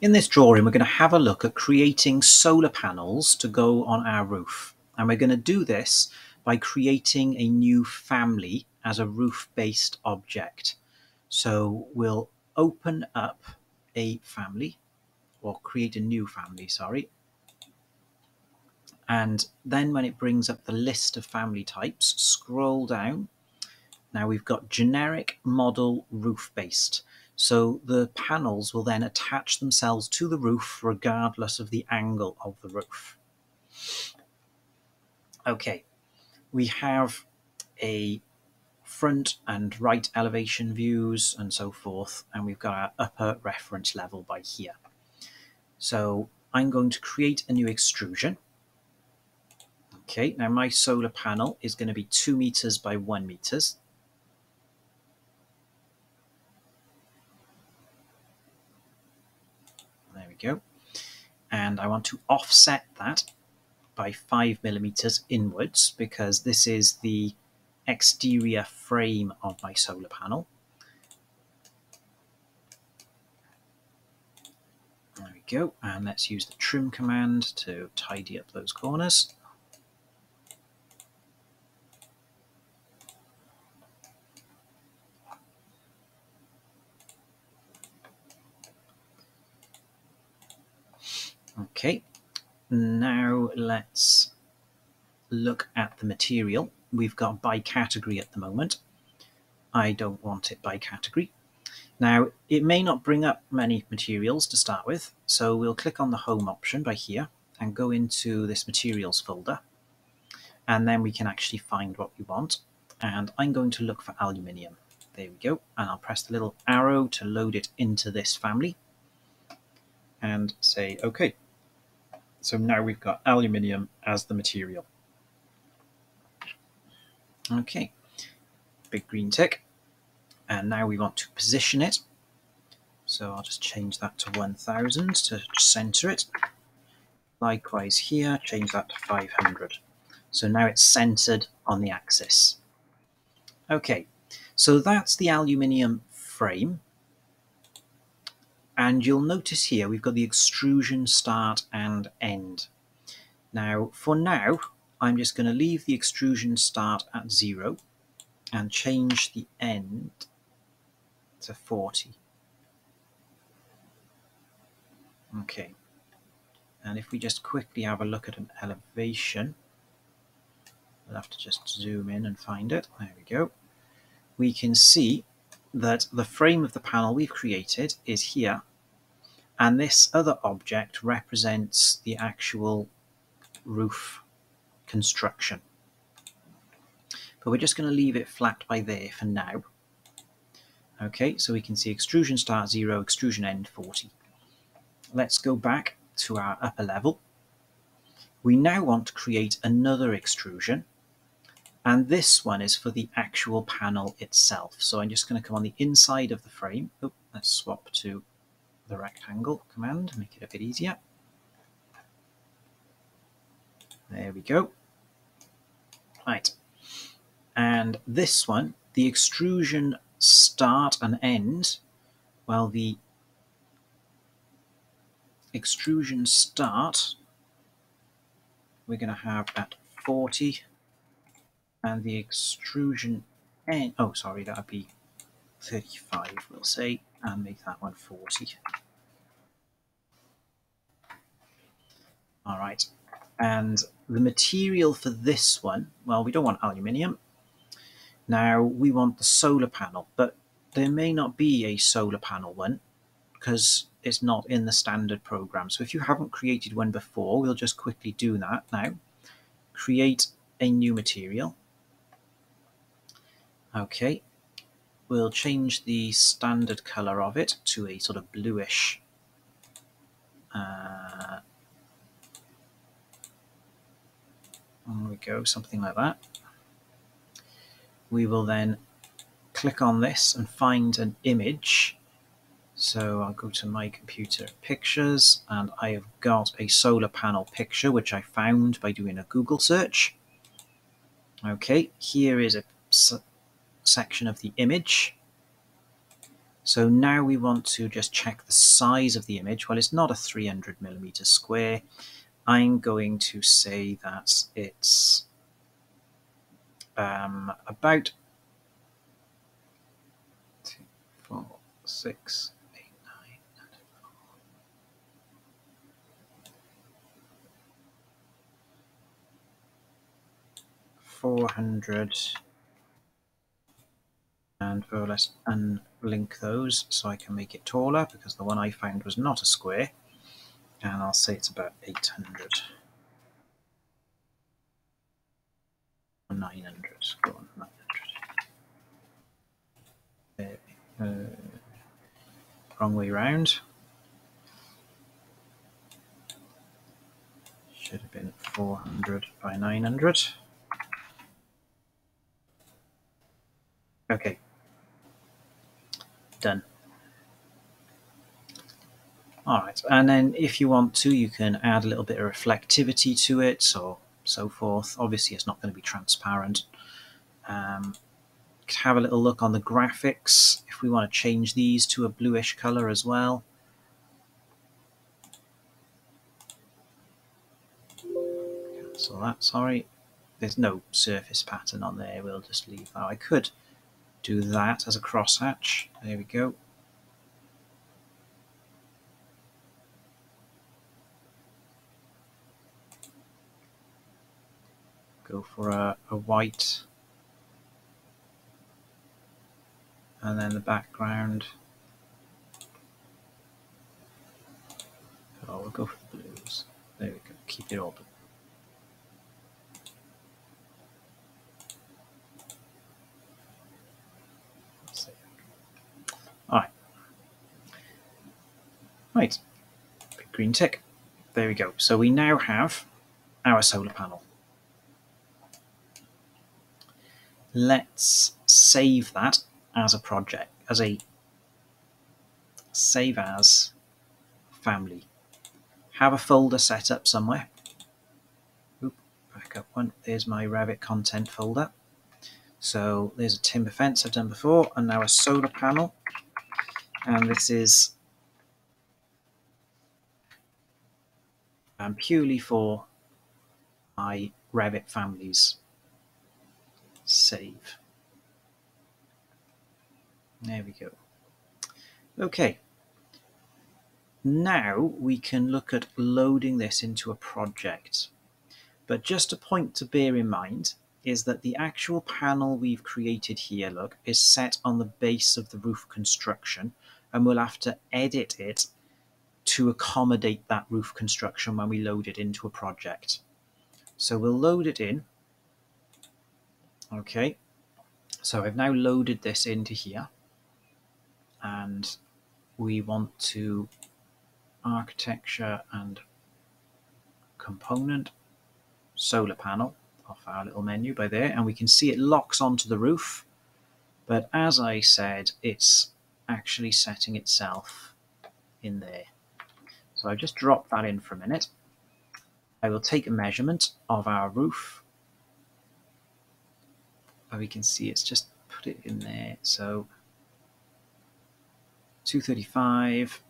In this drawing, we're going to have a look at creating solar panels to go on our roof. And we're going to do this by creating a new family as a roof-based object. So we'll open up a family, or create a new family, sorry. And then when it brings up the list of family types, scroll down. Now we've got generic model roof-based. So the panels will then attach themselves to the roof regardless of the angle of the roof. Okay, we have a front and right elevation views and so forth, and we've got our upper reference level by here. So I'm going to create a new extrusion. Okay, now my solar panel is going to be two meters by one meters. There we go. And I want to offset that by five millimeters inwards because this is the exterior frame of my solar panel. There we go. And let's use the trim command to tidy up those corners. Okay, now let's look at the material. We've got by category at the moment. I don't want it by category. Now, it may not bring up many materials to start with, so we'll click on the Home option by here and go into this Materials folder. And then we can actually find what we want. And I'm going to look for aluminium. There we go. And I'll press the little arrow to load it into this family and say OK. So now we've got aluminium as the material. Okay, big green tick. And now we want to position it. So I'll just change that to 1000 to center it. Likewise here, change that to 500. So now it's centered on the axis. Okay, so that's the aluminium frame. And you'll notice here we've got the extrusion start and end. Now, for now, I'm just going to leave the extrusion start at zero and change the end to 40. Okay. And if we just quickly have a look at an elevation, we'll have to just zoom in and find it. There we go. We can see that the frame of the panel we've created is here and this other object represents the actual roof construction. But we're just going to leave it flat by there for now. Okay, so we can see extrusion start 0, extrusion end 40. Let's go back to our upper level. We now want to create another extrusion and this one is for the actual panel itself. So I'm just going to come on the inside of the frame. Let's swap to the rectangle command, make it a bit easier. There we go. Right. And this one, the extrusion start and end, well, the extrusion start, we're going to have at 40 and the extrusion end, oh sorry, that would be 35 we'll say, and make that one 40. All right, and the material for this one, well, we don't want aluminium. Now we want the solar panel, but there may not be a solar panel one because it's not in the standard program. So if you haven't created one before, we'll just quickly do that now. Create a new material Okay, we'll change the standard color of it to a sort of bluish uh, there we go, something like that. We will then click on this and find an image. So I'll go to my computer pictures and I have got a solar panel picture which I found by doing a Google search. Okay, here is a section of the image. So now we want to just check the size of the image. Well, it's not a 300 millimeter square. I'm going to say that it's um, about two, four, six, eight, nine, four hundred and well, let's unlink those so I can make it taller because the one I found was not a square. And I'll say it's about 800 900 go on 900 uh, wrong way round. Should have been 400 by 900 okay done. All right, and then if you want to, you can add a little bit of reflectivity to it or so forth. Obviously, it's not going to be transparent. Um, have a little look on the graphics if we want to change these to a bluish color as well. So that, sorry, there's no surface pattern on there. We'll just leave that. I could do that as a crosshatch. There we go. Go for a, a white and then the background. Oh, we'll go for the blues. There we go. Keep it open. Right, big green tick. There we go. So we now have our solar panel. Let's save that as a project, as a save as family. Have a folder set up somewhere. Oop, back up one. There's my Revit content folder. So there's a timber fence I've done before, and now a solar panel. And this is um, purely for my Revit families. Save. There we go. Okay. Now we can look at loading this into a project. But just a point to bear in mind is that the actual panel we've created here, look, is set on the base of the roof construction and we'll have to edit it to accommodate that roof construction when we load it into a project. So we'll load it in. Okay, so I've now loaded this into here. And we want to architecture and component solar panel off our little menu by there. And we can see it locks onto the roof. But as I said it's actually setting itself in there so I've just dropped that in for a minute. I will take a measurement of our roof. But we can see it's just put it in there. So 235.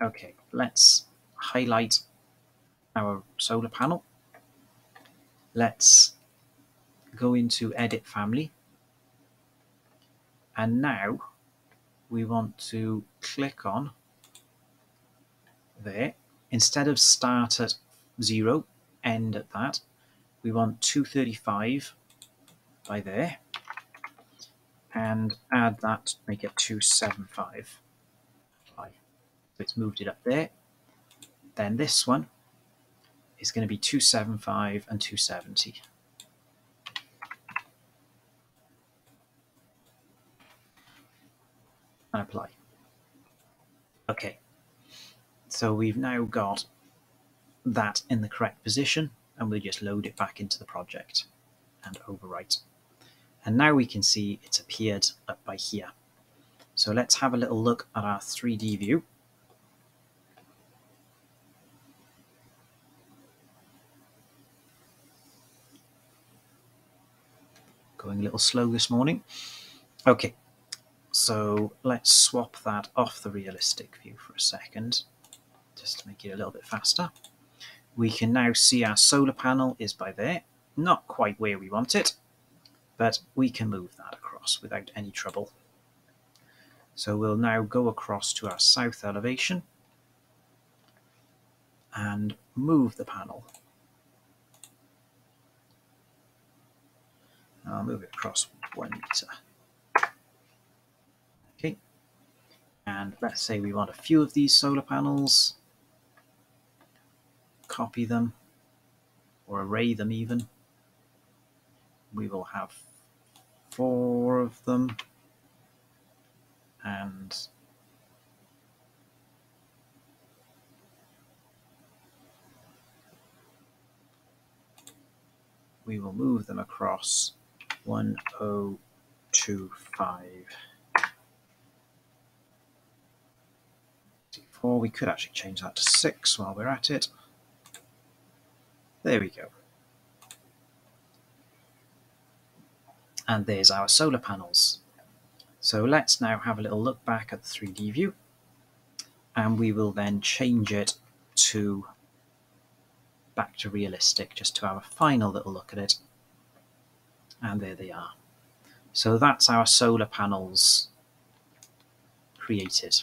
Okay, let's highlight our solar panel. Let's go into edit family. And now we want to click on there. Instead of start at 0, end at that, we want 235 by there and add that, make it 275. So it's moved it up there. Then this one is going to be 275 and 270. And apply. Okay, so we've now got that in the correct position and we just load it back into the project and overwrite. And now we can see it's appeared up by here. So let's have a little look at our 3D view. Going a little slow this morning. Okay, So let's swap that off the realistic view for a second, just to make it a little bit faster. We can now see our solar panel is by there, not quite where we want it, but we can move that across without any trouble. So we'll now go across to our south elevation and move the panel. I'll move it across one meter. Okay, and let's say we want a few of these solar panels, copy them, or array them even. We will have four of them, and we will move them across 1025. Four. We could actually change that to six while we're at it. There we go. And there's our solar panels. So let's now have a little look back at the 3D view and we will then change it to back to realistic just to have a final little look at it. And there they are. So that's our solar panels created.